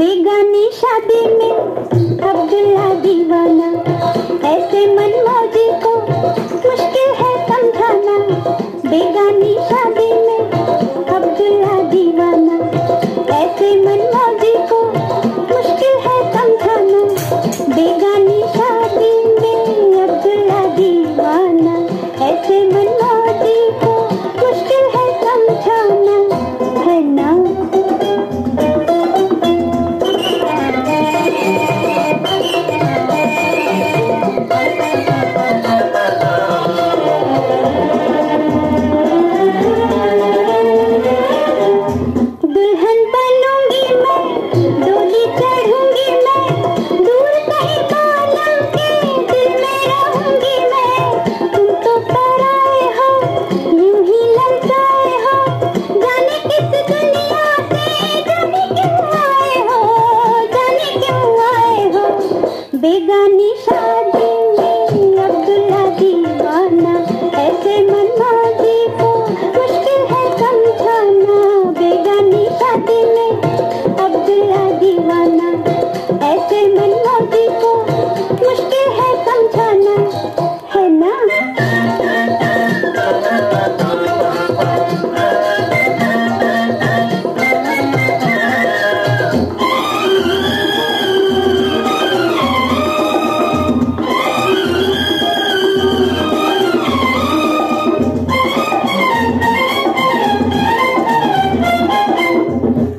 बेगानी शादी में अब दिला दीवाना ऐसे मन मौजी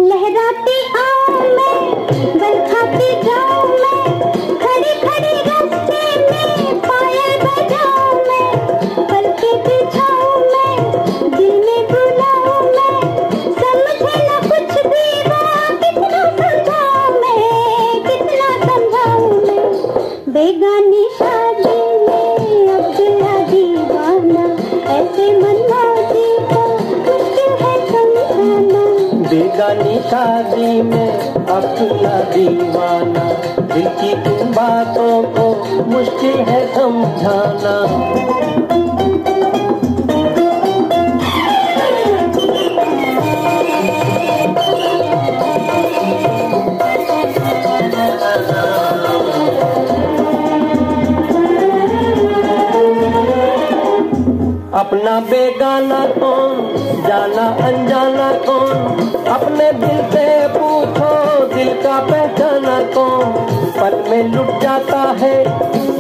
लहराती मैं बेगानी शादी में अब्दुल्ला दीवाना। ऐसे मनवाजी को मुश्किल है समझाना। बेगानी शादी में अब्दुल्ला दीवाना। दिल की इन बातों को मुश्किल है समझाना। अपना बेगाना कौन, जाना अनजाना कौन? अपने दिल से पूछो, दिल का पहचाना कौन? पल में लुट जाता है,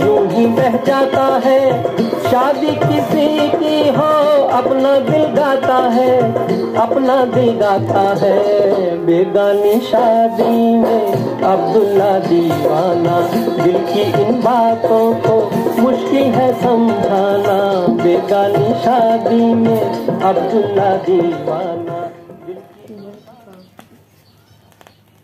यूँ ही बह जाता है। शादी किसी की अपना दिल गाता है, अपना दिल गाता है। बेगानी शादी में अब्दुल्ला दीवाना, दिल की इन बातों को मुश्किल है समझाना। बेगानी शादी में अब्दुल्ला दीवाना।